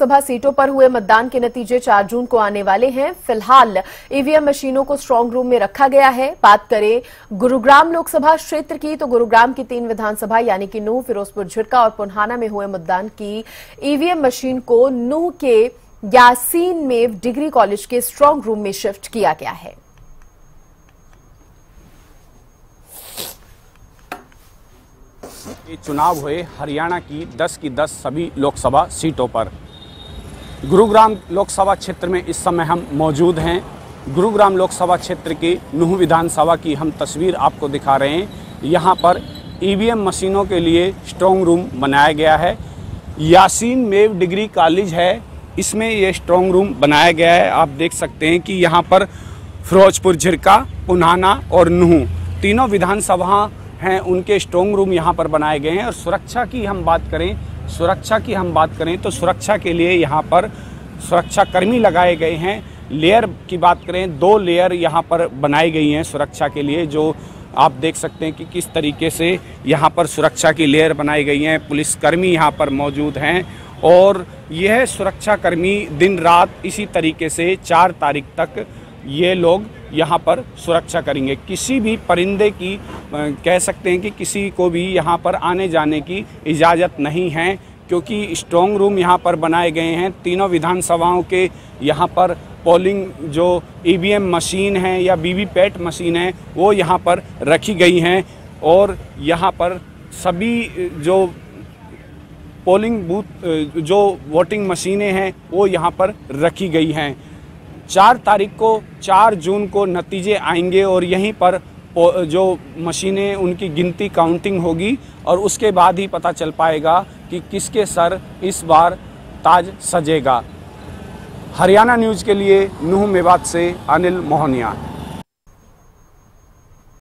लोकसभा सीटों पर हुए मतदान के नतीजे 4 जून को आने वाले हैं। फ़िलहाल ईवीएम मशीनों को स्ट्रांग रूम में रखा गया है। बात करें गुरुग्राम लोकसभा क्षेत्र की तो गुरुग्राम की तीन विधानसभा, यानी कि नूह, फिरोजपुर, झिरका और पुनहाना में हुए मतदान की ईवीएम मशीन को नूह के यासीन मेव डिग्री कॉलेज के स्ट्रांग रूम में शिफ्ट किया गया है। चुनाव हुए हरियाणा की 10 की 10 सभी लोकसभा सीटों पर। गुरुग्राम लोकसभा क्षेत्र में इस समय हम मौजूद हैं। गुरुग्राम लोकसभा क्षेत्र की नूह विधानसभा की हम तस्वीर आपको दिखा रहे हैं। यहाँ पर ईवीएम मशीनों के लिए स्ट्रॉन्ग रूम बनाया गया है। यासीन मेव डिग्री कॉलेज है। इसमें ये स्ट्रॉन्ग रूम बनाया गया है। आप देख सकते हैं कि यहाँ पर फिरोजपुर, झिरका पुनाना और नूह तीनों विधानसभा हैं। उनके स्ट्रॉन्ग रूम यहाँ पर बनाए गए हैं और सुरक्षा की हम बात करें सुरक्षा की हम बात करें तो सुरक्षा के लिए यहाँ पर सुरक्षा कर्मी लगाए गए हैं। लेयर की बात करें, दो लेयर यहाँ पर बनाई गई हैं सुरक्षा के लिए, जो आप देख सकते हैं कि किस तरीके से यहाँ पर सुरक्षा की लेयर बनाई गई हैं। पुलिसकर्मी यहाँ पर मौजूद हैं और यह सुरक्षाकर्मी दिन रात इसी तरीके से चार तारीख तक ये लोग यहाँ पर सुरक्षा करेंगे। किसी भी परिंदे की कह सकते हैं कि किसी को भी यहाँ पर आने जाने की इजाज़त नहीं है, क्योंकि स्ट्रॉन्ग रूम यहाँ पर बनाए गए हैं। तीनों विधानसभाओं के यहाँ पर पोलिंग जो ईवीएम मशीन है या वीवीपैट मशीन है, वो यहाँ पर रखी गई हैं और यहाँ पर सभी जो पोलिंग बूथ जो वोटिंग मशीनें हैं, वो यहाँ पर रखी गई हैं। चार तारीख को, चार जून को नतीजे आएँगे और यहीं पर जो मशीनें उनकी गिनती काउंटिंग होगी और उसके बाद ही पता चल पाएगा कि किसके सर इस बार ताज सजेगा। हरियाणा न्यूज़ के लिए नूह मेवात से अनिल मोहनिया